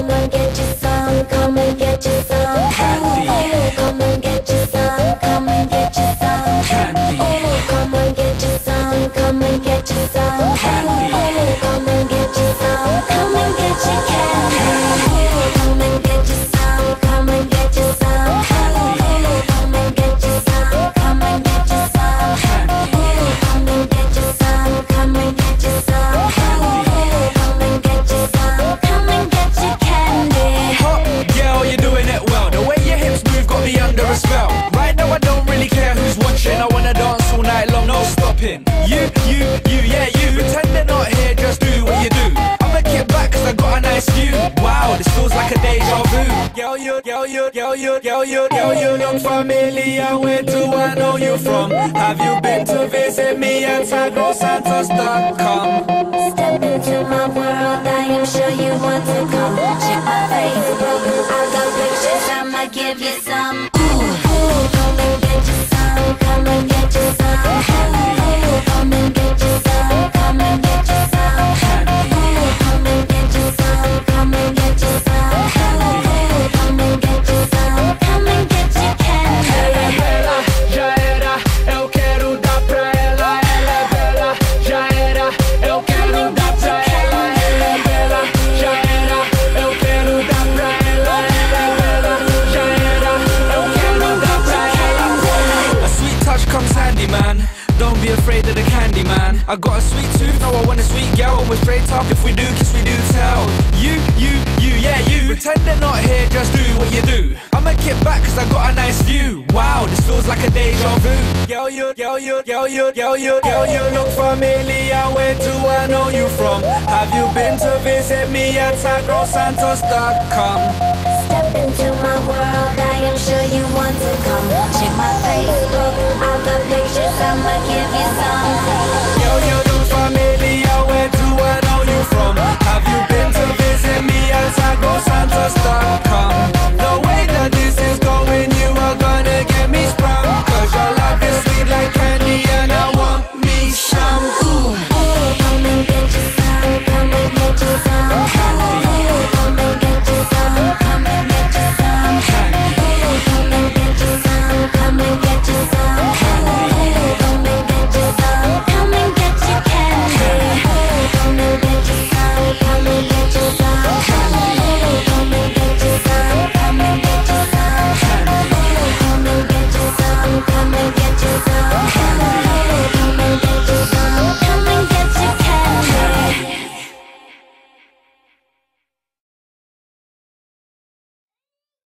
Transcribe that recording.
come and get you some, come and get you some Candy. Oh, come and get you some, come and get you some Candy. Oh, come and get you some, come and get you some Candy. Oh, You, you, you, yeah, you. Pretend they're not here, just do what you do. I'ma kick back cause I got a nice view. Wow, this feels like a deja vu. Girl, you, girl, you, girl, you, girl, you, girl, you look familiar. Where do I know you from? Have you been to visit me at AggroSantos.com? Step into my world, I am sure you want to come. Check my Facebook, I got pictures, I'ma give you some. Ooh, ooh, come and get you some, come and get you some. Afraid of the candy, man. I got a sweet tooth, now I want a sweet girl. We're straight up, if we do kiss, we do tell. You, you, you, yeah, you. Pretend they're not here, just do what you do. I'ma kick back cause I got a nice view. Wow, this feels like a deja vu. Girl, you, girl, you, girl, you, girl, you, girl, you look familiar. Where do I know you from? Have you been to visit me at AggroSantos.com? Step into my world, I am sure you want to come. Check my